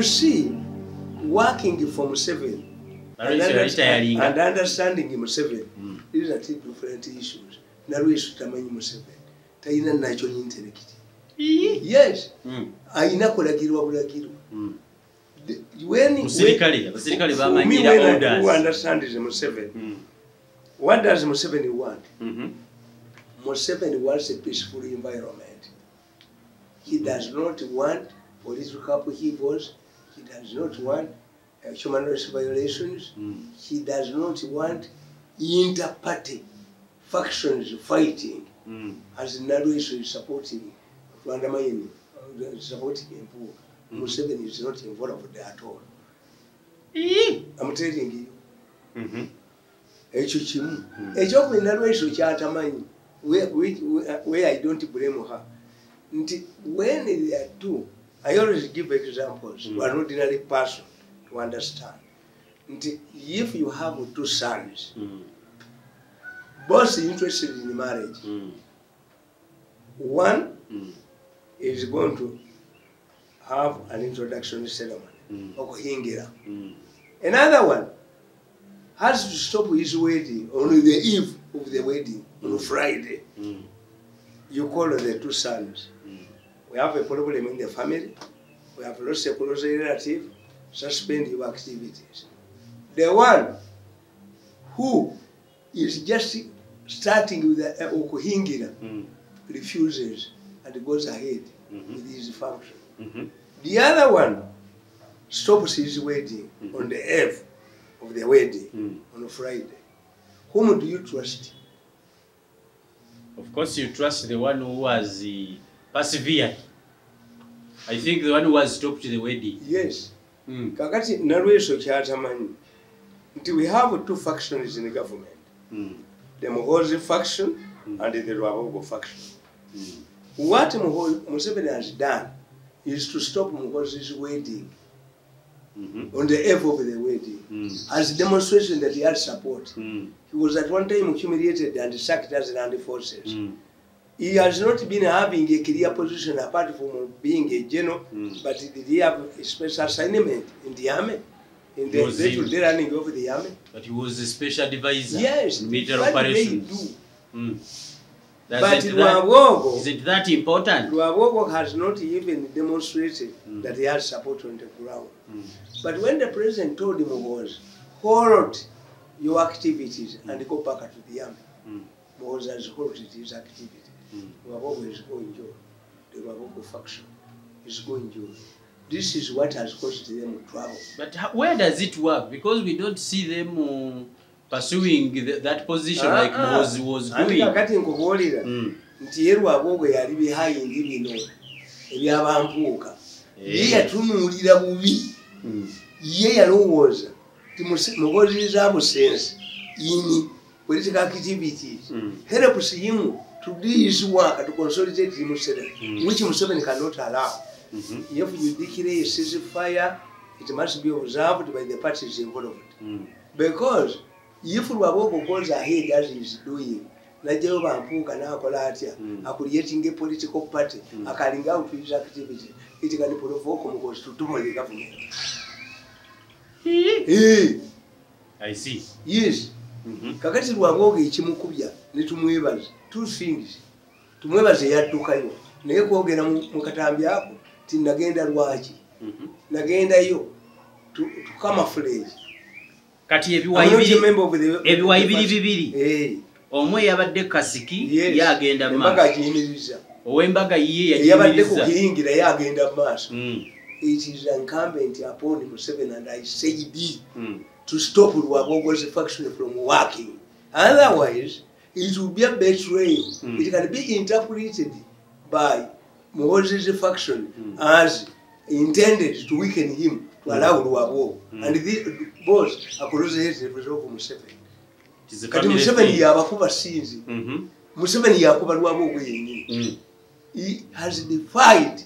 You see, working for Museveni and, Nalweso yali under- tayalinga. and understanding Museveni, Mm. these are two different issues. Nalweso tamanyi Museveni, talina nakyo intellect. Yes, Mm, ayina kulagirwa bulagirwa. mm. When- when- for me, bamanyira when I do understand is Museveni. Mm, What does Museveni want? mhm. Museveni wants a peaceful environment. He does not want political upheavals. He does not want uh, human rights violations. Mm. He does not want inter-party factions fighting Mm. as Nalweso is supporting Rwanda Mayini, uh, supporting Mpuga. Museveni is not involved at all. I'm telling you. Mhm. ekyo kimu ekyokubiri nalweso kyatamanyi where- where where i don't blame her nti when they are two i always give examples to an ordinary person to understand nti if you have two sons Mm. both interested in marriage Mm. one Mm. is going to have an introduction ceremony Mm. okuhingira Mm. Another one has to stop his wedding on the eve of the wedding on Friday. Mm. You call the two sons. Mm. We have a problem in the family. We have lost a close relative. Suspend your activities. The one who is just starting with the uh, okuhingira Mm. refuses and goes ahead Mhm. with his function. Mhm. The other one stops his wedding Mhm. on the eve of the wedding Mm. on Friday. Whom do you trust? Of course, you trust the one who has uh, persevered. I think the one who has stopped the wedding. Yes. Mm. Kakati nalweso kyatamanyi nti we have two factions in the government. Mm. The Muhozi faction Mm. and the Rwabogo faction. Mm. What Muho- Museveni has done is to stop Muhozi's wedding Mhm. on the eve of the wedding Mm. as demonstration that he had support. Mm. He was at one time humiliated and sacked as land forces. Mm. He has not been having a clear position apart from being a general, Mm. but did he have a special assignment in the army? In the day-to-day running of the army? But he was a special advisor Yes, in military operations. do. Mm. But it that, Rwabogo, is it that important? Rwabogo has not even demonstrated Mm. that he has support on the ground. Mm. But when the president told him was, hold your activities and go back to the army, Mm. Has halted his activities. Mm. Rwabogo is going jail. The Rwabogo faction is going jail. This is what has caused them trouble. But where does it work? Because we don't see them uh, pursuing the, that position like Ah, ah. was was doing. kakati nkubuulira Mm. nti ye Rwabogo yali bihayingi bino ebyabampuuka ye Eh. yatunuulira bubi Mm. ye yalowooza ti is absence in political activities Mm. helps him to do his work to consolidate himself Mm. which Museveni cannot allow Mhm. if you declare a ceasefire it must be observed by the parties involved Mm. because if Rwabogo goes ahead as he is doing najjayo bampuuka n'akola atya Mm. acreating a political party Mm. carrying out his activity it can provoke Muhoozi to topple the government Eh, I see. yes Mhm. kakati Rwabogo ekimukubya ne tumwebaza two things tumwebaza yaddukayo naye kwogera mu katambi ako ti nagenda lwaki Mhm. nagendayo camouflage Kati I'm ebiwayi not a biri member of the- ebiwayi of the biri party. bibiri. Eh, omwe yabadde kasiki yes. ye agenda embaga maaso agiyimiriza ow'embaga ye eyabadde ku yagiyimiriza kiyingira ye agenda mu maaso Mm. it is incumbent upon Museveni and I said it Mm. to stop Rwabogo's faction from working. Otherwise, it will be a betrayal. Mm. It can be interpreted by Moses' faction Mm. as intended to weaken him, to allow Rwabo. Mm. And the boss across the head of Museveni. Is a Kati family Museveni thing. yabakuba sinzi. Mhm. Museveni yakuba Rwabo gwenyini. Mm. He has defied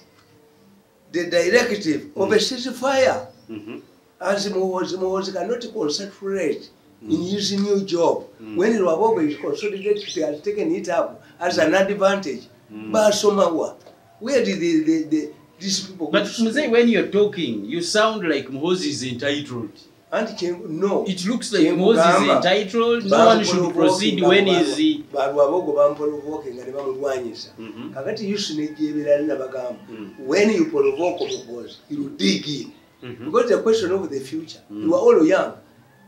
the directive of a ceasefire. Mhm. as Muhozi, Muhozi cannot concentrate in Mm. his new job. Mm. When Rwabogo is consolidated, he has taken it up as an advantage. Mm. Basomawa, where did the, the, the, these people But Mzee, school. when you're talking, you sound like Moses is entitled. anti kye- no It looks like Kye Moses is mugamba, entitled. No one should proceed when he's the. balwabogo bampolovoke nga ne bamulwanyisa kakati yusu nejjebera nabagamba Mm. when you provoke omukozi you dig in Mhm. because the question of the future Mm. you are all young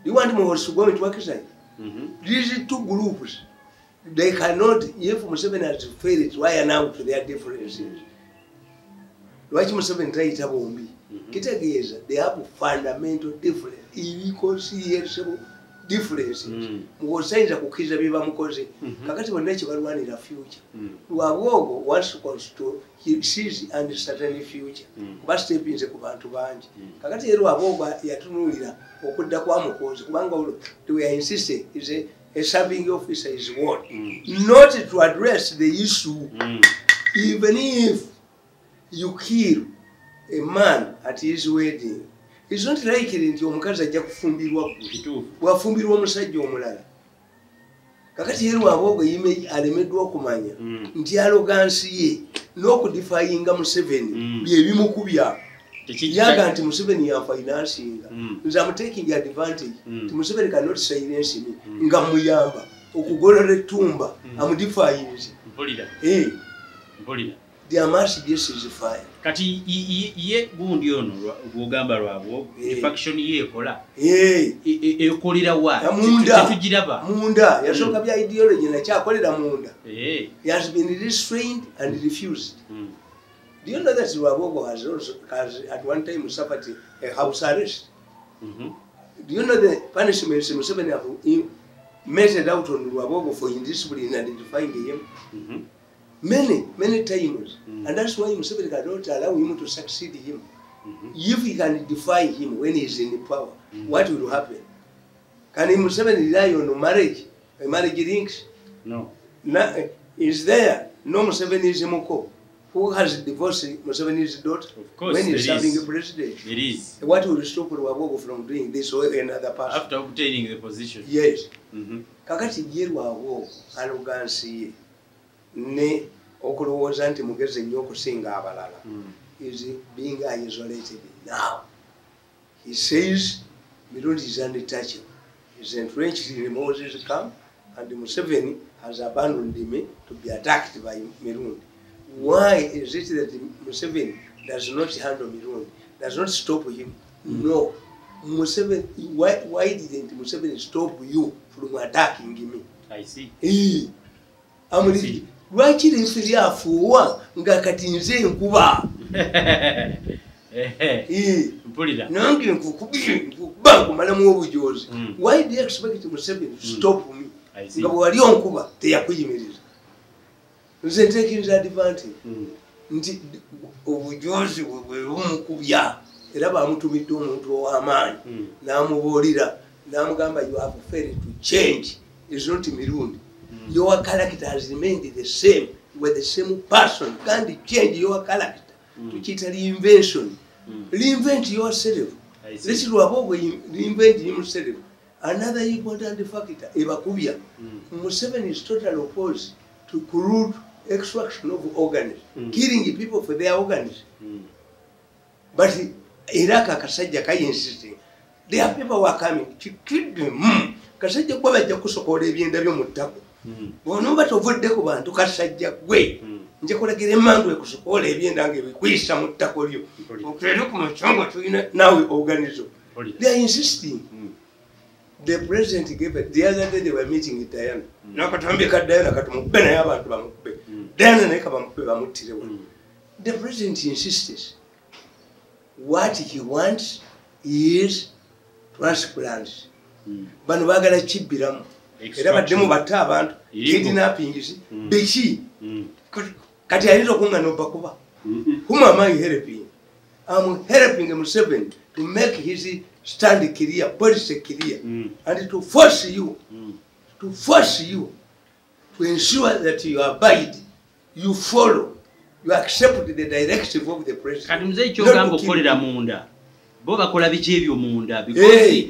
do you want muhozi to go into wakisai Mhm. these two groups they cannot if museveni has failed to iron out their differences lwaki museveni tayita bombi. Mhm. kitegeeza they have fundamental difference. Irreconcilable differences Mm. muosayinza kukkiriza bye bamukoze Mhm. kakati bonna kyebalwanira future Mm. lwabwogo wants to constitute he sees uncertain future Mm. kuba stepinze ku bantu bangi Mm. kakati ye lwabwogo yatunuulira okudda kwa mukozi kubanga olwo we insisted is a, a serving officer is what Mm. not to address the issue Mm. even if you kill a man at his wedding not likely nti omukazi ajja kufumbirwa bwafumbirwa omusajja omulala. Kakati ye lwabwogo yime alemeddwa okumanya Mm. nti alogansi ye n'okudifayinga museveni Mm. byebimukubya Teki- yaga nti museveni yafinansinga Mm. nze amutaking advantage nti museveni cannot silence me. Nga muyamba okugolola ettumba amudifayinze Kati ye gundi ono gwogamba lwabwo Eh. faction ye ekola Eh, e- e- ekolera wa Ya munda. yasooka bya ideology nakyakolera munda Eh. he has been restrained and refused Mm. do you know that lwabogo has also has at one time suffered a house arrest Mhm. do you know the punishments museveni have meted out on lwabogo for indiscipline and defying him Mhm. Many many times Mm. and that's why museveni cannot allow him to succeed him Mm -hmm. if he can defy him when he is in power Mm. -hmm. what will happen can museveni rely on marriage a marriage links No. Na, is there no Museveni's Moko who has divorced Museveni's daughter Of course when he's serving is. president? It is. What will stop Rwabogo from doing this or another person? After obtaining the position. Yes. Mm -hmm. kakati alogansi ye ne okulowooza nti mugezi nnyo okusinga abalala. Is being isolated now? He says mirundi is untouchable. Is entrenched in moses camp and museveni has abandoned him to be attacked by mirundi. Why is it that museveni does not handle mirundi does not stop him? No. Museveni why, why didn't museveni stop you from attacking me I see. Eh, amuli lwaki lifi lyafuuwa nga kati nze enkuba Ehe. Eh, nange nkukubye nkukuba nkumalamu obujozi Mm. why do you expect museveni to stop me. Nga bwe wali onkuba teyakuyimiriza. Nze ntekinza advantage. Mm. nti obujozi bwe bwe bumukubya era bamutumidde omuntu ow'amaanyi n'amubuulira n'amugamba you have failed to change. Is not mirundi. Your character has remained the same you were the same person can't change your character Mm. tukiyita reinvention Mm. reinvent yourself I see. leki lwaboogo reinvent himself another important factor ebakubya Mm. museveni is totally opposed to crude extraction of organs Mm. killing people for their organs Mm. but era ako akasajja kayinsisting there people were coming kikidde mm. kasajja gwe bajja kusokola ebyenda byo mu ttako Mm. bonoba tovudde ku bantu kasajja gwe Mm. nje kulagira emmandu ekusokola ebyenda nga ebikwisa mu ttako lyo otuere ku mucongo tulina nawe organizo they are insisting Mm. the president gave it. the other day they were meeting with Diana Mm. nakatambi ka Diana katumukube naye abantu bamukube. Diana naye kabamukube bamuttirewo the president insists what he wants is transplants bano baagala kibbiramu era baddemu batte abantu kidnappings Mm. biki Mm. kati ayinza okuŋŋana obakuba Mhm. whom am I helping? I'm helping Museveni to make his stand clear, policy clear, Mm. and to force you, Mm. to force you to ensure that you abide, you follow, you accept the directive of the president. kati muzeyi Not kyogamba you. munda bo bakola biki ebyo munda Hey,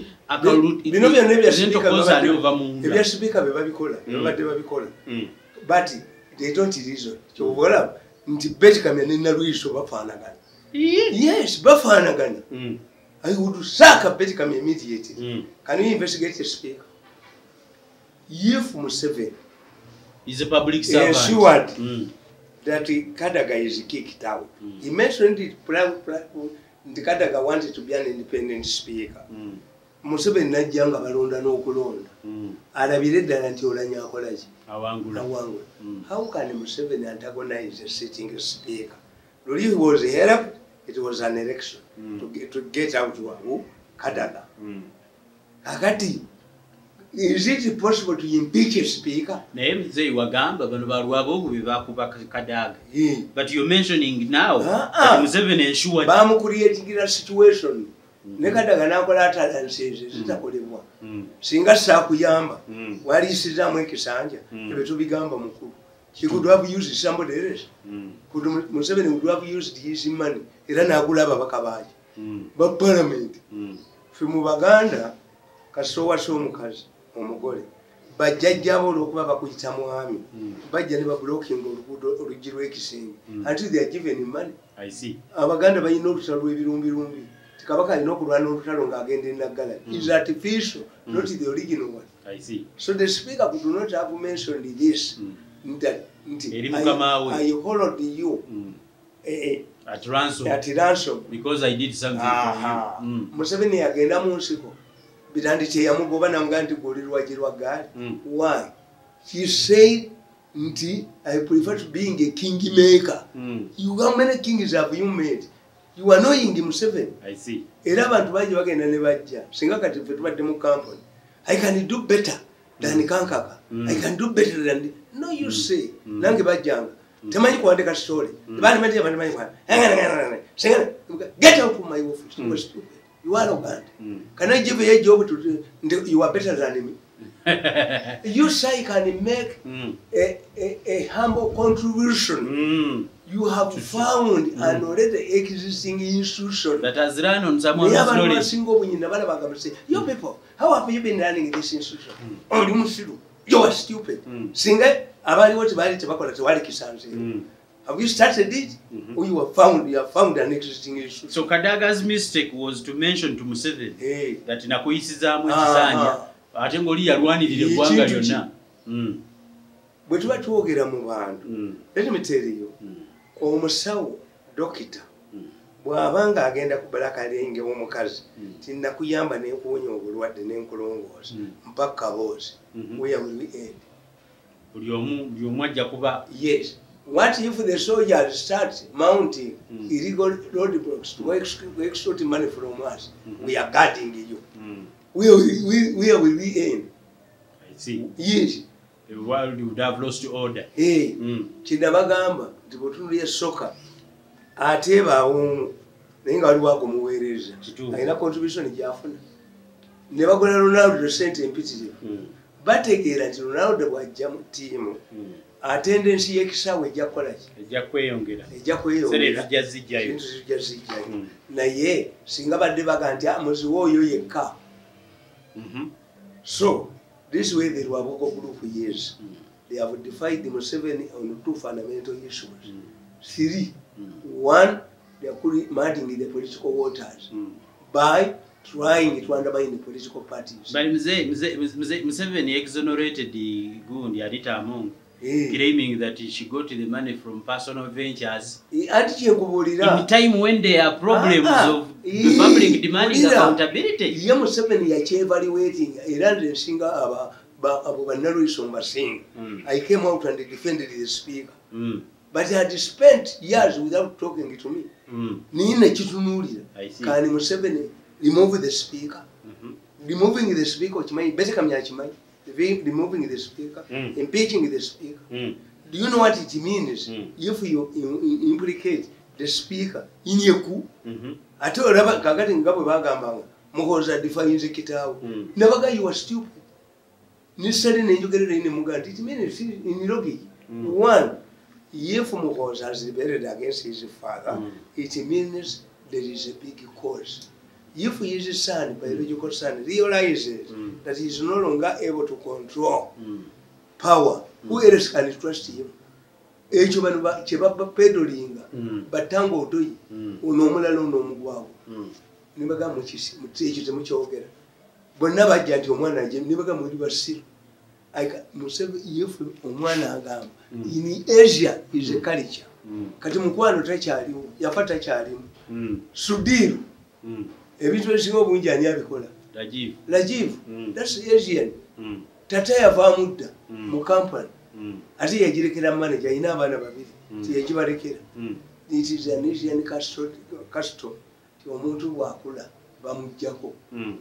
bino byonna munda ebyasipiika bye babikola Mm. Mm. but they don't reason kyobola nti betikamya ne nalwiso bafaanagana yes bafaanagana Mm. i would sack beticam immediately Mm. can you investigate the speaker if museveni He's a public servant. ensured Mm. that kadaga is kicked out Mm. he mentioned it nti kadaga wanted to be an independent speaker Mm. Museveni najja nga balonda n'okulonda Mm. alabire ddala nti olanya akolaki Awangula. awangula Mm. how can museveni antagonize a sitting speaker luli he was helped it was an election Mm. to, get, to get out wabu kadaga Mm. kakati is it possible to impeach a speaker naye muzeeyi wagamba bano balwaba obubi bakuba kadaga but you're mentioning now Ah, ah. museveni ensured bamucreatingira situation ne kadaga nakola atalanseeze zitakolebwa Mm. singa saakuyamba Mm. waliisizaamu ekisanja Mm. ebyo tubigamba mukulu he could have used somebody else Mm. could museveni would have used his money era naagula ababaka baaki Mm. ba palamenti Mm. fe mu baganda kasitowasa omukazi omugole bajjajjabo olwokuba bakuyita mwami Mm. bajja ne bablokinga oluguudo oluggi lw'ekisenge Mm. until they are given money I see. abaganda balina olutalo lw'ebirumbilumbi tikabaka alina okulwana olutalo ng'agenda enaggala Mm. is artificial Mm. not the original one I see. so the speaker could not have mentioned this Mm. nti- nti I-. I hollowed you Mm. eh, At ransom. at ransom Because I did something Aha. for you. Mm. museveni yagenda mu nsiko bitandi kyeyamugoba namuga nti goli lwagi lwa gaali Mm. why he said nti i prefer to being a king maker Mm. you how many kings have you made you are knowing museveni. I see. era abantu bangi bagenda ne bajja. Singa kati fe tubadde mu kampuni i can do better than kankaka. Mm. i can do better than no you say. Mm. nange bajjanga. Temanyi kuwandika story. Bandimanyi get out of my office. Are stupid. You are arrogant. Mm. can i give you a job to do- you are better than me? You say can make Mm. a, a, a humble contribution. Mm. You have found an already existing institution That has run on someone's abantu knowledge. basinga obunyina balabaga base yo people how have you been running this institution oli musiru you are stupid Mm. singa abaliwo tebaali tebakola tewali kisanze Mm. have you started it Mhm. or you have found you have found an existing institution So Kadaga's mistake was to mention to Museveni hey. that nakuyisizaamu Aha. ekisanja ate ng'oli yalwanirira eggwanga Ekintu ki? lyonna. Mm. bwe tuba twogera mu bantu Mm. let me tell you Mm. Omusawo dokita Mm. bw'aba nga agenda kubala kalenge w'omukazi Mm. tinakuyamba nekuwonya obulwadde nenkulongoosa Mm. mpaka kaboozi Mhm. where will we end buli omu buli omu ajja kuba Yes. What if the soldiers start mounting Mm. illegal roadblocks to ex- to extort money from us? Mhm. We are guarding you. Mm. Where we, where will we end? I see. Yes. The world would have lost order. Hey, Mm. kinabagamba nti bwetunulya essoka ate baawomu naye nga waliwo agumuweereza Kituufu. alina contribution gyafuna ne bagola ronaldo sente empitirivu Mm. bategeera nti ronaldo bw'ajja mu ttiimu Mm. atendensi y'ekisaawe ejja kukolaki ejja kweyongera ejja sente kweyongera zijja zijjayo Ebintu zijja zijjayo Mm. naye singa badde baga nti "Ah, muziwe oyo yekka Mhm. so this way the lwabuko group is Mm. They have defied Museveni on two fundamental issues Mm. three Mm. one they are muddying the political waters Mm. by trying to undermine the political parties But Mzee, Mzee, Mzee, Museveni exonerated the Gundi Adita Among, Eh, claiming that she got the money from personal ventures eh, in time when there are problems Ah, of the public demanding accountability. ye museveni yakyevaluating era nze nsinga abo bannalwiso mbasinga Mm. i came out and defended the speaker Mm. but had spent years without talking to me Mm. niye nekitunuulira kani museveni remove the speaker Mhm. removing the speaker okimanyi betekam yakimanyi Re- removing the speaker Mm. impeaching the speaker Mm. do you know what it means Mm. if you you- implicate the speaker in yeku Mhm. ate olaba kakati nga bwe bagambanga muhoza defines kitaawe Mm. nabaga you are stupid nisale nenjogerera ine muga nti it means in logic Mm. one if muhoza has rebelled against his father Mm. it means there is a big cause if his son biological son realizes Mm. that he is no longer able to control Mm. power who else can trust him ekyo bano ba- kye bapedolinga Mm. batanga otoyi Mm. ono omulala ono Mm. mukisi muti ekyo temukyogera bonna bajja nti omwana nibaga muli basiru yefe omwana agamba Mm. in asia is a culture Mm. kati mukwano takyaliwo yafa takyalimu Mm. sudiru Mm. ebintu ebisinga obungi ani abikola Rajiv. Mm. thats asian Mm. tata yavaamu dda Mm. mu kampani Mm. ate yagirekera manaja alina abaana babiri Mm. tiyagibalekera Mm. it is an asian custom ti omuntu bwakula bamugjako Mm.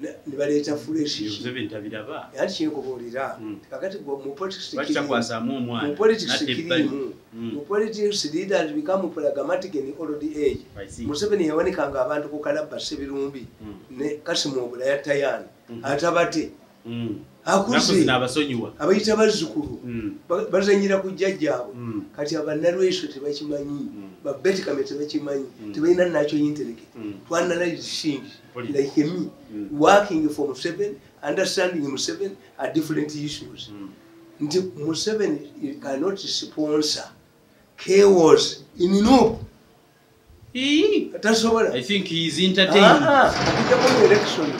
Ne- baleeta fuleshi Museveni tabiraba. ati kyenkubuulira Mm. kakati gwe mu politics Lwaki kirimu. takwasaamu omwana? mu politics Nadda kirimu ebbali. Mm. mu politics leaders become pragmatic in old age museveni yawanikanga abantu ku kalabba sebirumbi Mm. ne kasimu obulaya tayani Mhm. atabate Mm. Naku akuze abayita bazzukulu ba- bazanyira ku jjajjaabwe kati abanalweso tebakimanyi Mm. babetikame tebakimanyi Mm. tebalina nakyo inteleke Mm. twanalize things Poli- like me Mm. working for Museveni understanding Museveni are different issues nti Museveni cannot sponsor chaos in Ii. tasobola I think he is entertained. okujjako mu election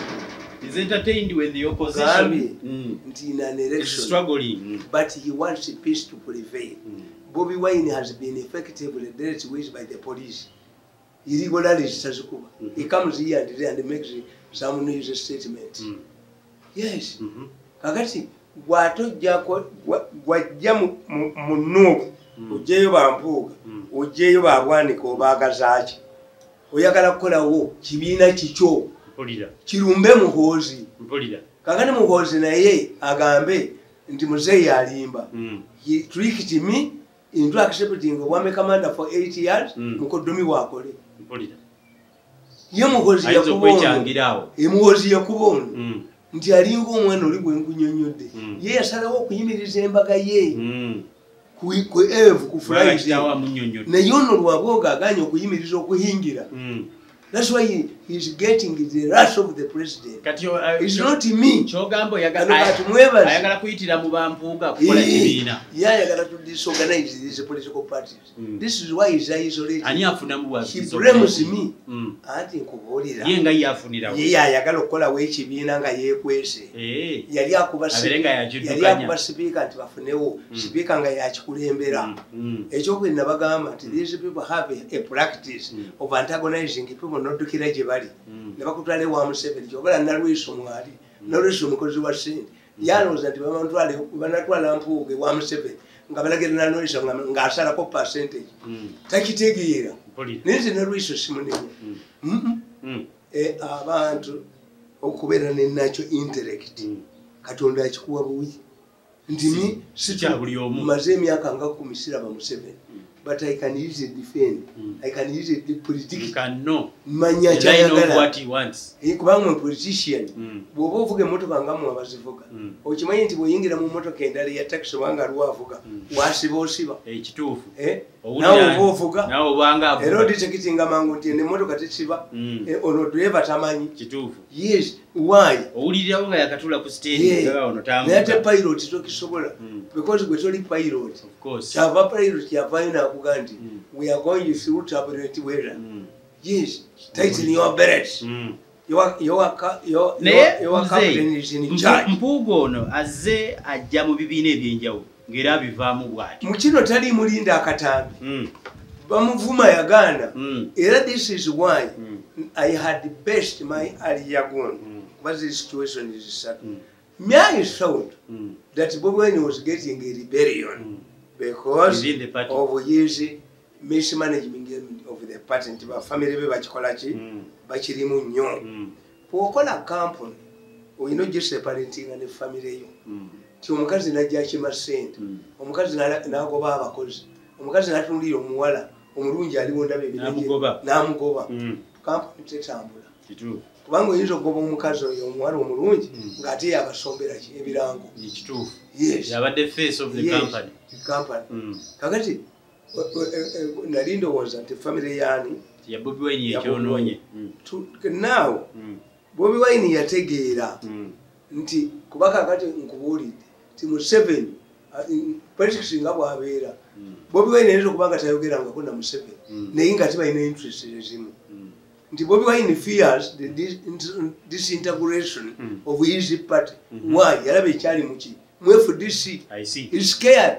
He's entertained with the opposition. Mm. in an election struggling. Mm. but he wants peace to prevail Mm. Bobby Wine has been effectively dealt with by the police. Irregularly. Mhm. He comes here and there and makes some news statement. Mm. Yes. Mhm. Kakati bw'atojjako gwa- gw'ajja mu- mu- mu Nuupu Mm. oggyeyo bampuuga Mm. oggyeyo babwanika obaagazaaki oyagala kukolawo kibiina kikyo Mpulira. kirumbe muhoozi Mpulira. kakati muhoozi naye agambe nti muzeeyi alimba Mm. he tricked me into accepting obwami commander for eight years Mm. mukodomi wakole Mpulira. ye muhozi Ayinza yakuba ono Mm. nti alinga omwana oli gwe nkunyonyodde Mm. ye yasalawo okuyimiriza embaga ye Mm. ku eve ku friday naye ono lwabwoga aganye okuyimiriza okuhingira Mm. thats why is getting the rush of the president Kati uh, kyo- not me mwebaze. ayagala kuyitira mu bampuuga kukola kibiina ye ayagala to disorganize these political parties Mm. this is why is isolated ani afunamu bwa he blames me Mm. anti nkubuulira ye nga yafunirawo ye ayagala okukolawo ekibiina nga yeekwese Eh. yali akuba Abeere nga yali yakiddukanya. akuba sipiika nti bafunewo Mm. sipiika nga yakikulembera Mm. Mm. ekyokubiri nabagamba nti these people have a, a practice Mm. of antagonizing people noddukira gye bali Mm. ne bakutwala ewa museveni kyobala nalweso mwali nalweso omukozi wa sente yalowooza nti banatwala mpuuga ewa museveni nga balagira nga- ng'asalako percentage Mm. takitegeera naye nze nalweso simunenya Mm. Mm. Eh, abantu okubeera nenakyo intellect Mm. katonda akikuwa buwi nti ni Si kya buli omu. maze emyaka nga kumi siraba museveni Mm. But i can use it defend Mm. i can use it You predict can know manya the line of kyayagala what he wants. Eh, kubanga mwe politician Mm. bw'oba ovuga emotoka nga mwe abazivuga Mm. okimanyi nti bw'oyingira mu motoka endala ya takisi obanga lwavuga Mm. wasiba osiba ekituufu Eh? Owulira- nawe oba ovuga nawe obanga avuga. era odicekitinga mangu nti eno emotoka tesiba Mm. Eh, ono driver tamanyi kituufu yes why? Owulirirawo nga yakatula ku naye ate pilot tokisobola. Mm. because gwe toli pilot kyava pilot kyavayo nakuga nti Mm. we are going through turbulent weather. Mm. yes. Tighten your charge. mpuuga ono azze ajja mu bibiina ebyenjawulo ng'era abivaamu bw'ati. Mu kino tali mulinda akatambi. Bamuvuma yagaana era this is why i had best my aliyagon Mm. kuba this situation is sad Mm. my thought Mm. that bobi wine was getting a rebellion Mm. because Within the party. of his mismanagement of the party nti bafamire be bakikola ki Mm. bakirimu nnyo Mm. bw'okola kampuni olina ogiseparatinga ne famire yo Mm. ti omukazi najja akima ssente Mm. omukazi n'agoba abakozi omukazi n'atundira omuwala omulungi aliwo ndaba ebirenge N'amugoba. Mm. kampuni tetambula kubanga oyinza okugoba omukazi oyo omuwala omulungi Mm. ng'ate yabasombera ki? Ebirango. Yabadde face of the company. Kampani Mm. kakati e- e- nali ndowooza nti famire yaani? Naawe Mm. bobi wine. Yategeera nti kuba kakati nkubuulidde ti museveni politics nga bwabeera bobi wine ayinza okuba nga tayogerangako na museveni naye nga tebalina interest ezimu. Nti bobi wine fears the dis- int- disintegration Mm. of his party Mhm. why yalaba ekyali muki mu fdc is scared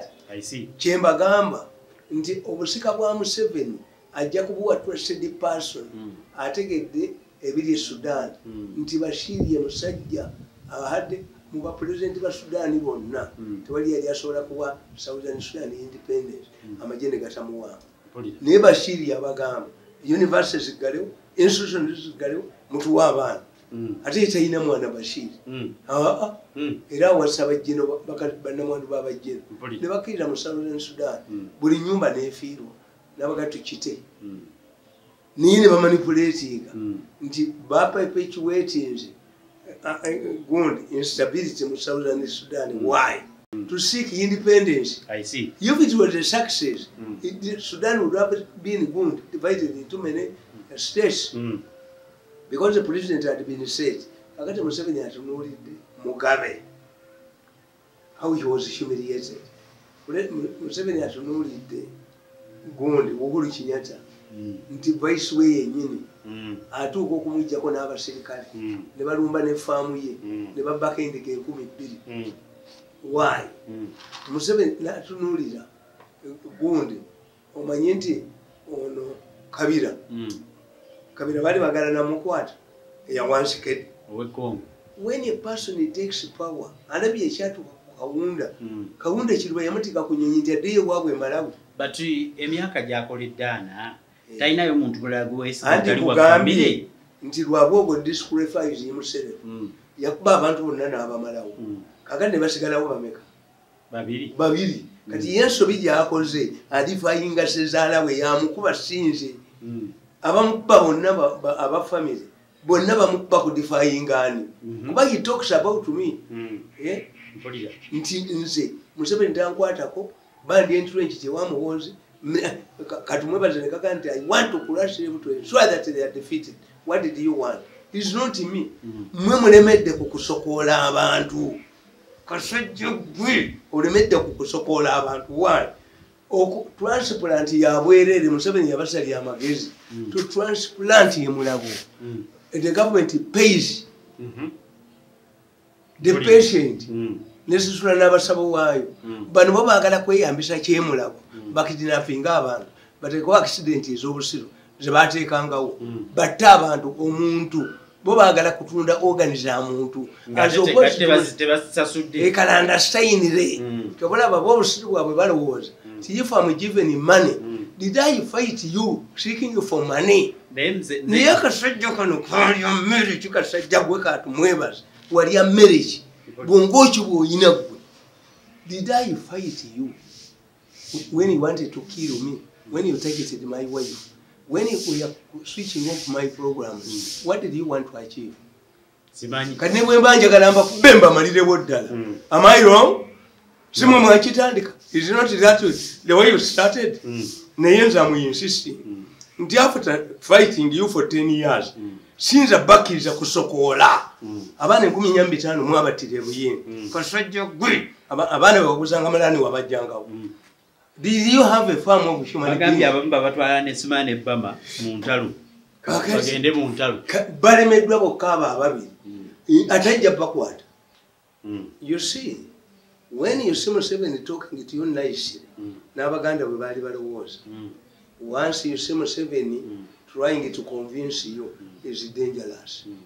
kyembagamba nti obusika bwa museveni ajja kubuwa trusted person Mm. ategedde ebiri e sudan Mm. nti bashiri ye musajja abahadde mu bapulezidenti ba sudaani bonna Mm. tewali yali asobola kuwa southern sudan independence Mm. amagye ne Mpulira. naye bashiri yabagamba university ziggalewo institution ziggalewo mutuwa abaana Mm. ate yetalina mwana bashiri Mm. aa Mm. era awasa bajjeno bannamwandu babajjeno Mpulira. ne bakkirira mu southern sudan buli nyumba nefiirwa nabaga tukite Mm. niye ne bamanipuletinga nti bapaipa ekiwetinze gundi instability mu southern sudan why to seek independence I see. if it was a success Mm. it, sudan would have been good divided into many states Mm. because the president had been said akati museveni atunuulidde mugabe how he was humiliated museveni atunuulidde gundi uhuru kinyata Mm. nti vice we yenyini Mm. atuuka okumugjako n'abaserikale Mm. ne balumba n'efaamu ye Mm. ne babbako endiga enkumi bbiri Mm. why Mm. museveni natunuulira gundi omanye nti ono kabira Mm. Kabira baali bagala namukwata eyawansikedde Owekongo. when a person takes power alabye ekyatuuka ku kawunda Mm. kawunda kiruba yamutika ku nyonyi nti addeyo bwabwe malawi But emyaka gyakoledde ana Eh. talinayo muntu mulala gweweesa anti atali wa kugambye famire. nti lwabwogo disqualifies museveni Mm. yakuba abantu bonna n'abamalawo Mm. kakati ne basigalawo bameka babiri kati ye ensobi gyakoze alifayinga sezaala we yamukuba sinze Abamukuba bonna ba- ba- abafamire bonna bamukuba ku difayingaani Mhm. kuba he talks about me. Mm. eh? nti nze museveni tankwatako bandi entrenki tewamuwoze katumwebaze nekaga nti i want to crush them to ensure that they are defeated. What did you want? Is not me. Mhm. mwe mulemedde ku kusokoola abantu. Kasajja gwe! Olemedde ku kusokoola abantu. Oku- transplant yabwerere museveni yabasalya amagezi Mm. to transplant ye mulabo Mm. the government pays Mhm. the patient Mm. nesisula n'abasabo waayo Mm. bano bo baagala kweyambisa kyemulago Mm. bakidinafinga abantu bateekawo akisidenti ez'obusiro zebateekangawo Mm. batte abantu omuntu bo baagala kutunda organi za muntu Ng'ate As te- opposed ng'ate to- basi- tebasasudde ekalandastayinire Mm. tobolaba bo obusiru bwabwe balowooza ti if am given money Mm. did i fight you seeking for money? Naye akasajja kano? Kalya mmere ki kasajja gwe katumwebaza walya mmere ki bwongaoki bwoyina gwe. Did i fight you? When you wanted to kill me when you targeted my wife when you were switching off my programs what did you want to achieve? Kati ne bwemba njagala mbakube mbamalirewo ddala. Mm. am i wrong simwe mwakitandika is not that the way you started? Mm. naye nze amuinsisting Mm. nti after fighting you for 10 years Mm. sinza bakkiriza kusokoola. Abaana enkumi nya bitaano mwabattira ebuyini kasajja gwe Aba- abaana bewaguzanga malani wabajjangawo did you have a farm of human being? abamu babatwala nesimaana ebbama mu ntalo bagende mu ntalo balemeddwa bokka abo ababiri. Mm. I- ate ajja bakwata. You see when you see museveni talking to you nicely Mm. n'abaganda bwe baali balowooza Mm. once you see museveni Mm. trying to convince you is dangerous Mm.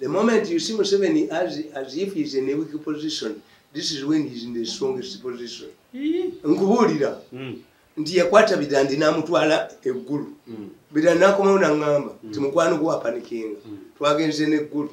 the moment you see museveni as, as if he's in a weak position this is when he's in the strongest position Ii. nkubuulira Mm. nti yakwata bidandi n'amutwala eggulu Mm. bidandi n'akomawo naŋŋamba nti mukwano gwe wapanikinga Mm. twagenze n'eggulu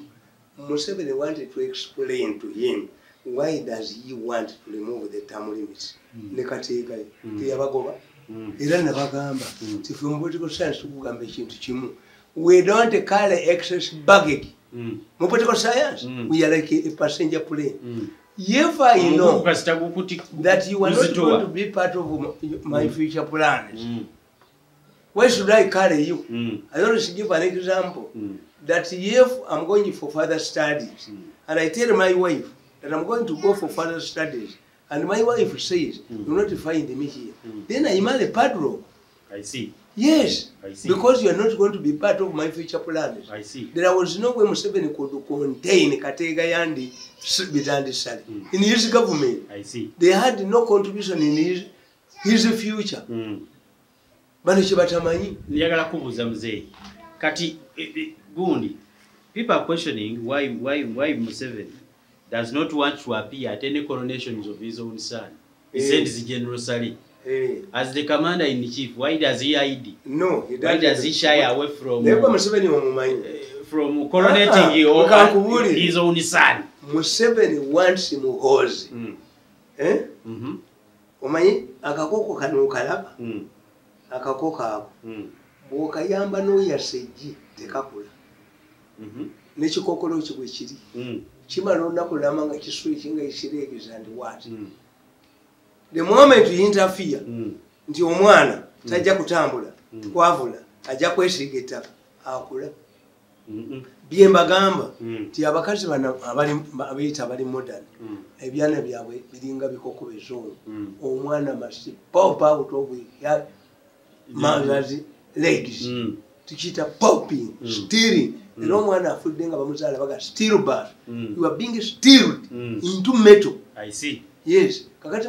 museveni wanted to explain to him why does he want to remove the term limits ne kateekayo teyabagoba Mm. era nabagamba Mm. nti mu political science tukugamba ekintu kimu we don't carry excess baggage Mm. mu political science Mm. we are like a passenger plane Mm. if i know that you are not going to be part of my- future plans Mm. why should i carry you Mm. i always give an example Mm. that if i'm going for further studies Mm. and i tell my wife that i'm going to go for further studies and my wife says Mm. you're not find me here Mm. then i marry padlock I see. yes I see. because you are not going to be part of my future plans I see. there was no way museveni could contain kateega yandi bitandi sale Mm. in his government I see. they had no contribution in his, his future Mm. bano kyebatamanyi njagala kati eh, eh, gundi people are questioning why, why, why museveni does not want to appear at any coronations of his own son he Eh. sends general sali Eh, as the commander in chief why does he hide no he why doesn't. does he shy away from eh, from coronating Ah, or- mukankubuulire. his own son museveni wants muhoozi mm. eh? Mhm. omanyi akakoko kano okalaba Mm. akakoko ako Mm. bw'okayamba n'oyasa eggi tekakula Mhm. n'ekikokolo kye bwe kiri Mm. Kimala olunaku lulama nga kisweki nga kireegeza ndi waati. Mm. the moment you interfere Mm. nti omwana tajja kutambula kwavula ajja kwesiiga ettaka akula bye mbagamba nti abakazi bano abayita abali modern ebyana byabwe biringa bikoko bezungu. Omwana masi pop out of mothers legs tukiyita popping Mm. Mm. era omwana afudde nga bamuzaala baga still Mm. you are being stilled Mm. into metal I see. yes kakati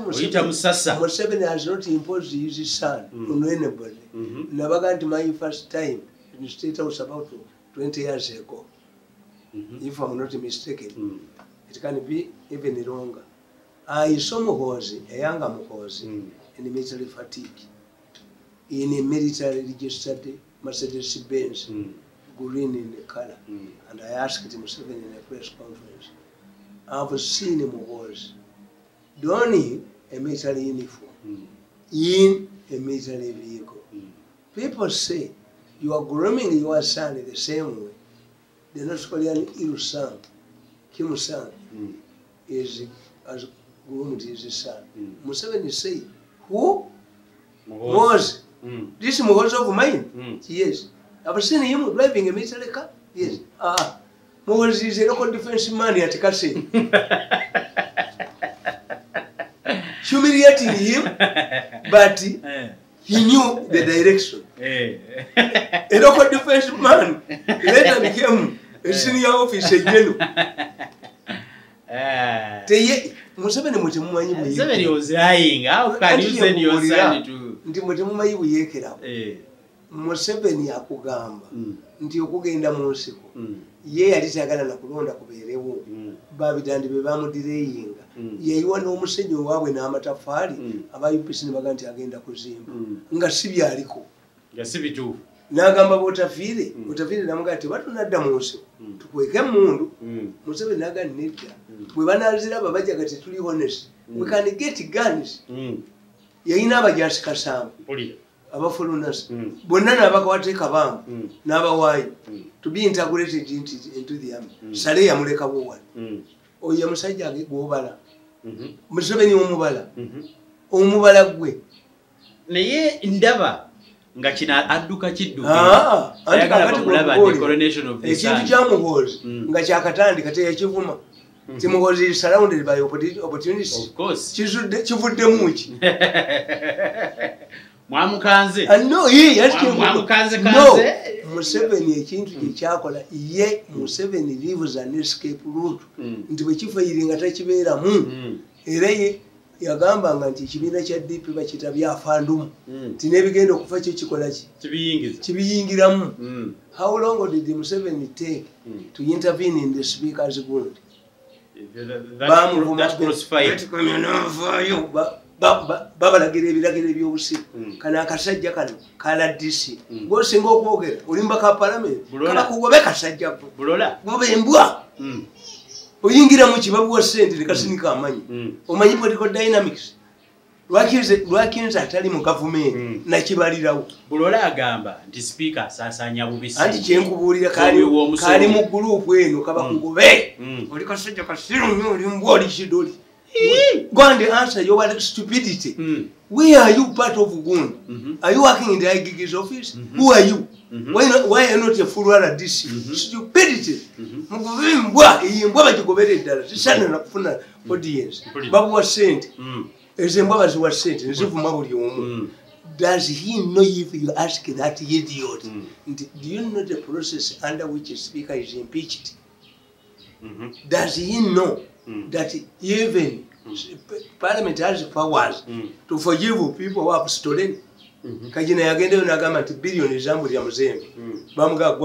museveni has not imposed his son Mm. on anybody Mhm. nabaga nti my first time in state house about 20 years ago Mhm. if i'm not mistaken Mm. it can be even longer i saw muhozi a muhozi Mm. in military fatigue in a military registered mercedes benz Mm. Green in color Mm. and i asked museveni in a press conference i've seen muhozi donning a military uniform Mm. in a military vehicle Mm. People say you are grooming your son the same way. The North Korean Il Sung, Kim Sung, Mm. is as groomed his son. Mm. Museveni say, who was Mm. this Muhozi of mine? Mm. Yes. I've seen him driving a military car. Yes. Ah, Muhozi is a local defense man at Kasi. Humiliating him, but Eh. he knew the direction. Eh. a local defense man later became a senior officer general. Eh. Teye Museveni mwe temumanyi bwe Museveni was lying. How can you send your son to? nti mwe temumanyi buyeekerawo Eh. Museveni akugamba Mm. nti okugenda mu nsiko Mm. ye yali tayagala nakulonda kubeerewo Mm. babidandi be bamudireyinga. Yayiwa n'omusenyu owaabwe n'amatafaali aba upc ne baga nti agenda kuzimba. Nga si byaliko. Nga si bituufu. N'agamba bwotafiire Mm. otafiire namugaa ti batunadda mu nsiko tukweke emundu museveni naga nedda. Bwe banaziraba bajaga tetuli honest. We can get guns. Yayina abajasi abafulunasi Mm. bonna nabakawateeka bamba Mm. n'abawaayo. Mm. to be integrated into, the army. Sale yamuleka buwala Mm. oyo ye musajja gwobala. Mhm. museveni omubala. Mhm. omubala gwe. Naye ndaba nga kino adduka kidduka. Ah, kyamuhoozi nga kyakatandika teyakivuma. Mhm. timuhoozi is surrounded by opportuni- opportunities. Of ki mwamukanze no, ye, kivuga- mwamukanze kanze. museveni ekintu kyekyakola ye museveni lives an escape route. Mm. nti bwekifaire nga takibeeramu Mm. era ye yagambanga nti ekibiina kya dp bakita byafandumu Mm. nti n'ebigenda okufa kyo kikola ki? Kibiyingiramu. How long did museveni take to intervene in the speakers gundi That- babalagira ebiragiro ebyobusiru. Mm. kano akasajja kano kala dc Mm. gwosinga okwogera olimba ka palamenti kabakugobe kasajja goba embwa. Mm. oyingiramu kibabuwa sente nekasinika amanyi. Omanyi political dynamics? Lwakinze lwakinze atali mu gavumenti nakibalirawo? Bulola agamba nti sipiika asaasaanya bubisi. Anti kyenkubuulira kali mu gurupu eno kabakugobe oli kasajja kasiru nnyo oli mbwa oli kidoli go and answer your stupidity. Mm. where are you part of gun Mhm. are you working in the igig's office? Mhm. who are you? Mhm. why, not, why are you not a full rdc stupidity. Mukubimbwa iyi embwa bagigobera eddala? Zisaanira kufuna audience. Mpulira. babuwa sente Mm. ezo embwa baziwa sente nezivuma buli omu. Mm. does he know if you ask that idiot? Mm. nti do you know the process under which a speaker is impeached Mhm. does he know Mm. that even mm. parliament has powers Mm. to forgive people who have stolen Mhm. kajina yagendeyo nagamba nti biliyoni zambulya muzembe Mm. bamuga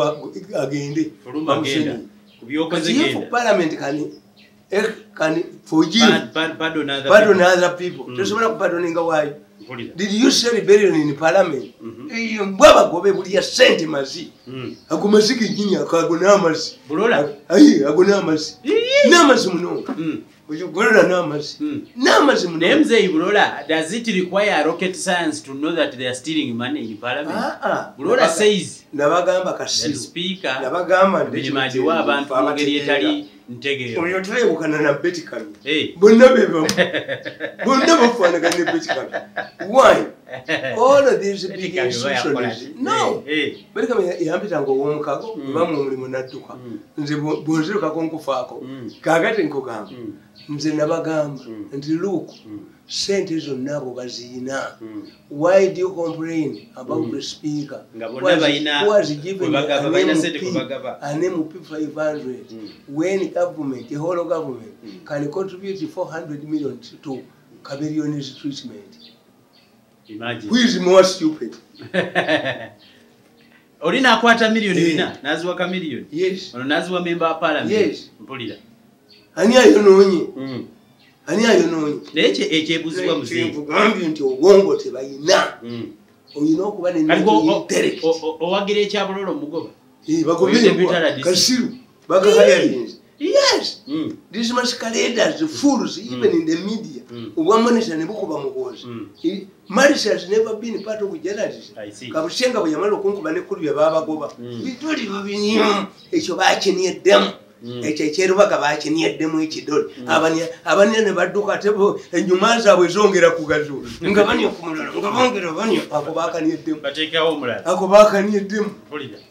agende if parliament can, eh, can forgive Pa- pa- pardon other people. people Mm. tosobola kupardoninga waayo. Did you say rebellion in parliament? Iyo eyo mbwa bagobe bulya sente mazi Mm. ago mazi genyini akago n'amazi bulola? Ayi ago n'amazi n'amazi munonga Mm. ogigolola n'amazi Mm. n'amazi munonga muzeeyi bulola does it require rocket science to know that they are stealing money in parliament? Ah, ah. bulola says. nabagamba that kasiru speaker nabagamba emirimu agiwa abantu ngeri etali oyo tuleebukana na betikami Eh. bonna bebamu bonna bafaanagana ne betikami why all of these big institutions no eh. betikami yampitanga ow'omukago Mm. bamu omulimu nadduka Mm. nze bwonzirukako nkufaako Mm. kaagati nkugamba Mm. nze nabagamba Mm. nti luuku Mm. Sente zonna abo baziina Mm. why do you complain about Mm. the speaker Who has- given an MP an MP 500 Mm. when government the whole government Mm. can contribute 400 million to chameleon's treatment Imagine. who is more stupid oli nakwata miliyoni Eh. bina naziwaka miliyoni yes ono naziwa memba wa parliament Yes. mpulira ani ayonoonye Mm. Ani ayonoonye naye ekye- ekyebuzibwa muzeeyi kugambye nti obwongo tebayina. Mm. olina okuba o- owagira ekyabulola omugoba? Oyo bagobye deputy RDC. kasiru bagahayalinze yes. Mm. these masqueraders fools even in the media. Mm. obwamonisa ne bukuba mukozi. Mm. marisa has never been part of journalism. Kabushenga bwe yamala okunkuba nekkulu bye baabagoba Mm. bituli bibinyimu ekyo bakinyeddemu Mm. Ekyo ekyerubaga bakinyeddemu ekidole. Abanya- abanya ne badduka ate bo enyuma zaabwe zongera kugazo nga banya ku mulala nga bongera banya ako bakanyeddemu ako bakanyeddemu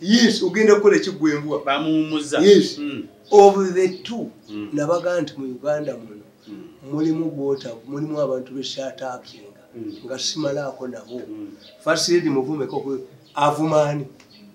yes ogenda kukola ekigwembwa bamuwummuza Yes. Mm. of the two Mm. nabaga nti mu uganda muno Mm. mulimu gwota mulimu abantu besyatakinga Mm. nga simalaako nabo. Mm. fasiredi muvumeko avumaani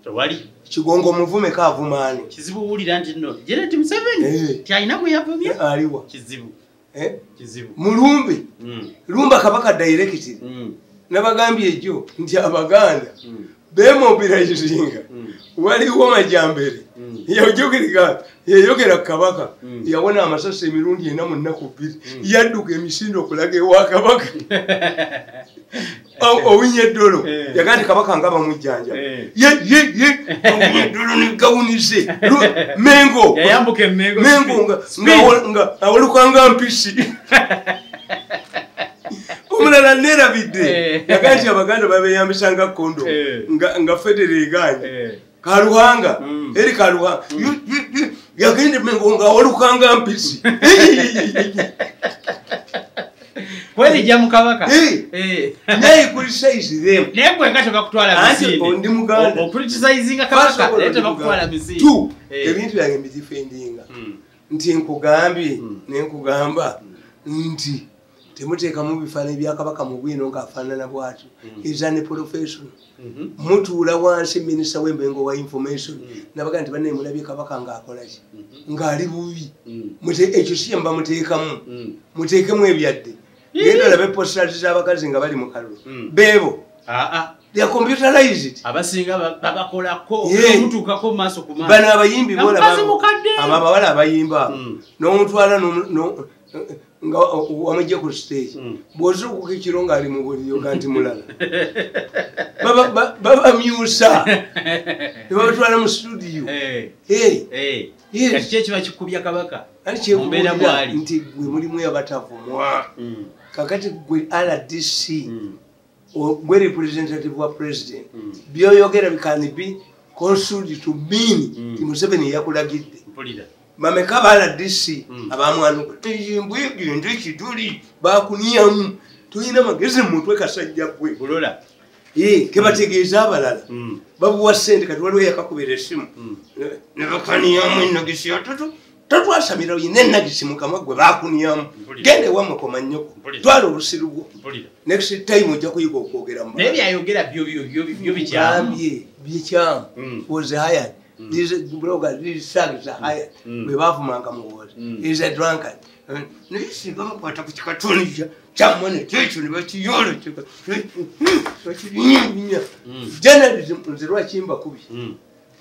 tewali. Kigongo muvumeko avumaani kizibu wulira nti no janet museveni Eh. tyalina gwe yavumya aliwa. Kizibu. Eh? kizibu. Mulumbe Mm. lumba kabaka dairekitiri Mm. nabagambye ejjo nti abaganda Mm. bemobilizinga Mm. waliwo majambere. Yajogerega yayogera kabaka. Yawona amasasi emirundi ena mu nnaku bbiri. Yadduka emisinde okulaga ewa kabaka O- owinya eddolo. Eh. yaga nti kabaka nga bamujjanja Eh. ye ye ye. Owinya eddolo negawunize Lu- mengo. Mengo. Nga- nga awo- nga mpisi. Omulala nerabidde Eh. yaga nti abaganda babeyambisanga kondo Eh. nga nga federo eganye kaluhanga. Mm. eri kaluhanga. Yu- yagende mengo nga awolukanga mpisi kwerijja mu kabaka Eh. Naye kulisaizi naye gwe nga tebakutwala Muganda. okulitisayizinga kabaka naye tebakutwala misinde tu Eh. ebintu byange mbidifendinga Mm. nti nkugambye Mm. nenkugamba nti temuteekamu bifaananyi bya kabaka mu bwino ngaafaanana bwatyo Mm. is an profession Mhm. mutuula wansi minisita w'embengo wa information nabaga nti banne mulabye kabaka ngaakolaki Mhm. ng'ali bubi ekyo si yemba muteekamu muteekemu ebyadde Olabe postals z'abakazi nga bali mu kalulu. Mm. beebo. Ah, ah. they are computerized. Abasinga ba- babakolako. Yeah. mutuukako maaso ku bano abayimbi abo abawala abayimba. Abo Mm. n'omutwala n'omu- no- nga wamujja ku stage. Mm. bw'ozuukuka ekiro ng'ali mu buliyo ga nti mulala. Baba- ba- babamyusa. Ne babatwala mu studio. Eh, eh. Kati ki ekiba kikubya kabaka? Ani Mu mbeera kyekubuulira mwali. nti gwe mulimu yabatavumwa Mm. Kakati gwe rdc Mm. o- gwe representative wa president Mm. byoyogera bikani bi consulted to mean Mm. ti museveni yakulagidde bameka baladisi Mm. abamwanuka eyimbwegende kituli bakuniyamu tulina magezi mumutwe kasajja gwe kebategeeza abalala babuwa sente kati waliwo yakakubira esimu. Ne- nebakaniyamu enagisi yatatu tatwasamira oyina enagisi mukama gwe bakuniyamu Mpulira. genda ewamwe koma nnyoko Mpulira. twala obusiru bwo mpulira. Next time ojja kuyiga okwogera mu naye byayogera byo byo byo byo bikyamu. Gambye, bikyamu Mm. was hired. These bloggers these thugs are hired. Mm. bwe bavumanga muwozi Mm. is a drunkard. Eh, naye singa bakwata ku kikatoni kya kyamone kyekyo ne bakiyoola bakirinyinya Mm. journalism nze lwakimba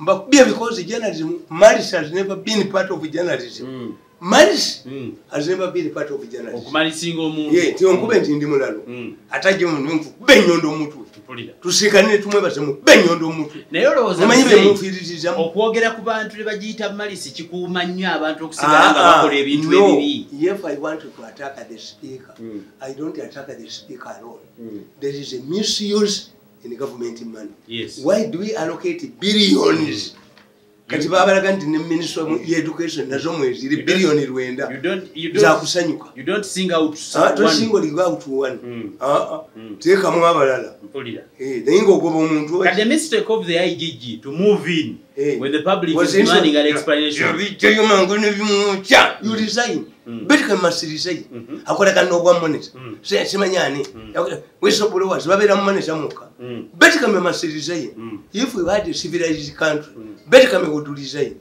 Mm. mbakubye because journalism maris has never been part of journalism Mm. maris Mm. has never been part of journalism okumalisinga omuntu ye tionkube nti ndi mulalo Mm. atajje muntu nkube enyondo omutwe mpulira tusiikanire tumwebaze mukube enyondo omutwe naye olowooza mumanyi muzeeyi, bemufiiririzamu okwogera ku bantu ne bagiyita malisi kikuuma nnyo abantu okusigala nga bakola ebintu ebibi if i want to attack the speaker Mm. i don't attack the speaker alone Mm. there is a misuse in government money. Yes. why do we allocate billions? Kati babalaga nti ne minister mu- yeducation nazo mweziri biliyoni lwenda. zakusanyuka sing out Ah, someone. tosingoliga utuwani Mm. Mm. teekamu abalala Eh, naye ngaogoba omuntu The the Eh. when the public Was is demanding an explanation. mangu you resign Mm. betika must resign Mhm. akolagana obwa monitor Mm. Se- simanyani wesobulowers babeera mu monitor muka Mm. betikame must resign Mm. if we had a civilized country Mm. betikame would resign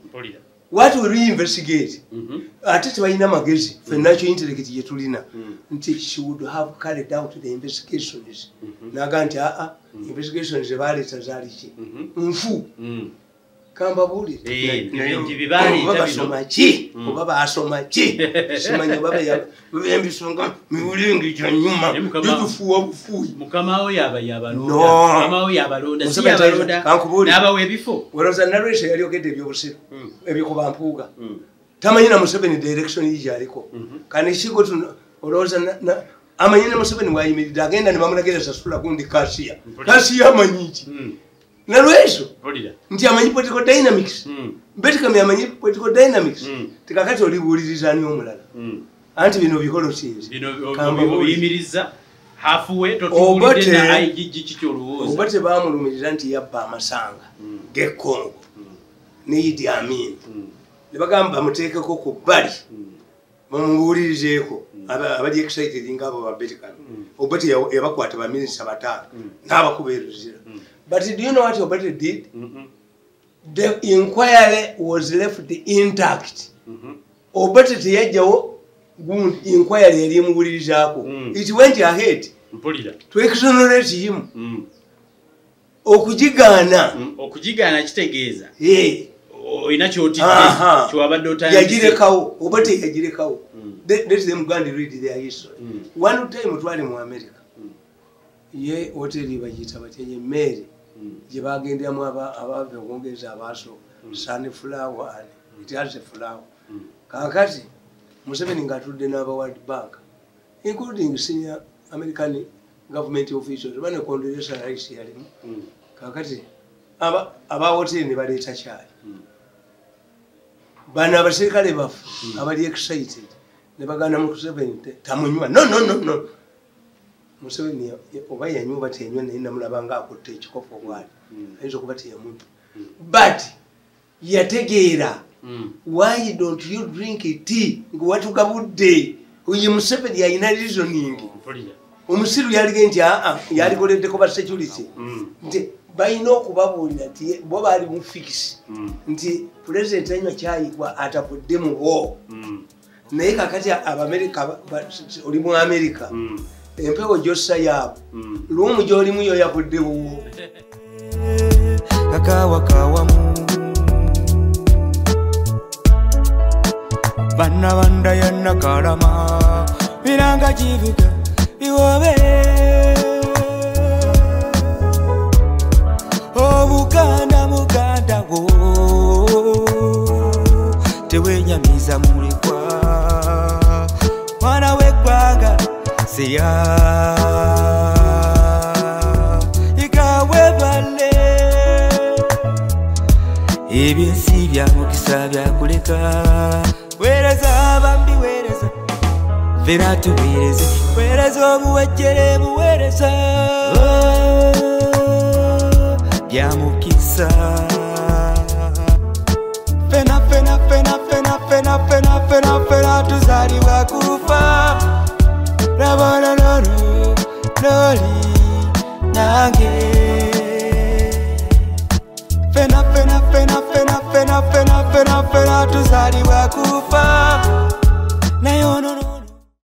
what will we investigate Mhm. ate tebalina magezi fenakyo intellect gyetulina Mm. nti she would have carried out the investigations Mhm. naga nti aa investigations zebaleeta zaliki Mhm. nfu Kambabuulire Naye- nti bibaaleeta oba bino. basoma ki oba basoma ki simanyi oba beya- embisonga miwulingi gyanyuma Naye Mukama- gitufuwa bufuuyi mukama we yaba yabalonda No. mukama we yabalonda si Museveni yabalonda kankubuulire. n'abawa ebifo. Olowooza nalwesha yalyogedde ebyobusiru Mm. ebyokuba mpuuga. Mm. tamanyi na museveni direction yi gyaliko Mhm. kandi kigo tuno olowooza amanyi ne museveni wayimiridde agenda ne bamulagera sasula gundi kasiya kasiya amanyi mpulira nti amanyi political dynamics. Mm. betikami amanyi political dynamics. Mm. tekakati olibuuliriza ani omulala. Mm. anti bino bikolo kinzi bino obi- Kamba obi- buulire. obiyimiriza hafuwe Oba totuwulidde te- na igigi kiki olowooza oba tebamulumirira nti yabba amasanga. Gekongo Mm. ne idi amin. Mm. ne bagamba bamuteekeko ku bbali. Bamubuulirizeeko aba- abali excited ngaabo babetikano Mm. obate yabakwata baminisita bataano. N'abakuba eruzira. But do you know what obate did Mhm. the inquiry was left intact Mhm. obate teyajjawo gundi inquiry yali emuwulirizaako Mm. it went ahead mpulira to exonerate him Mm. okugigaana Mm. okugigaana kitegeeza Eh, olina kyotidde aha. kyowabadde otandise yagirekawo oba teyagirekawo Mm. Let- them go and read their history Mm. one time twali mu america Mm. ye hoteri bagiyita batya ye mary Mm. Gye bagenderamu aba- abava obwongereza abaaso sunflower and it has a flower kakati museveni ngaatudde n'aba world bank including senior american government officials bane condoleezza rice yalimu. Mm. kakati aba hoteri ne baleeta kyayi Mm. bano abaserikale baffe abali excited ne baganda museveni te- tamunywa. No no no no museveni oba yanywa oba tenywa naye namulaba nga akutte ekikopo bwali Mm. ayinza okuba teyamunywa but yategeera Mm. why don't you drink tea nga watugabudde oye museveni alina reasoning mpulira omusiru yalige nti aa yalikoleddeko ba security Mm. nti balina okubabuulira nti bo baali mu fikisi Mm. nti pulezidenti anywa kyayigwa atavudde mu Mm. naye kakati abamerika ba- ba- oli mu amerika Mm. Empewo gyossa yaabo Mm. luumu gyolimu yo yavuddewo kakawakawamu banna banda yannakalama biranga kivuga biwobe. Obuganda muganda wo. Tewenyamiza mulekwa seya ikawebale ebyensi bya mukisa byakuleka weereza bambi weereza fera tuweereze obuwejjere buweereza bya mukisa. Fena fena fena fena fena fena fena 러버러러로 롤이 나게 페나 페나 페나 페나 페나 페나 페나 페나 두살이와 구파 나요노노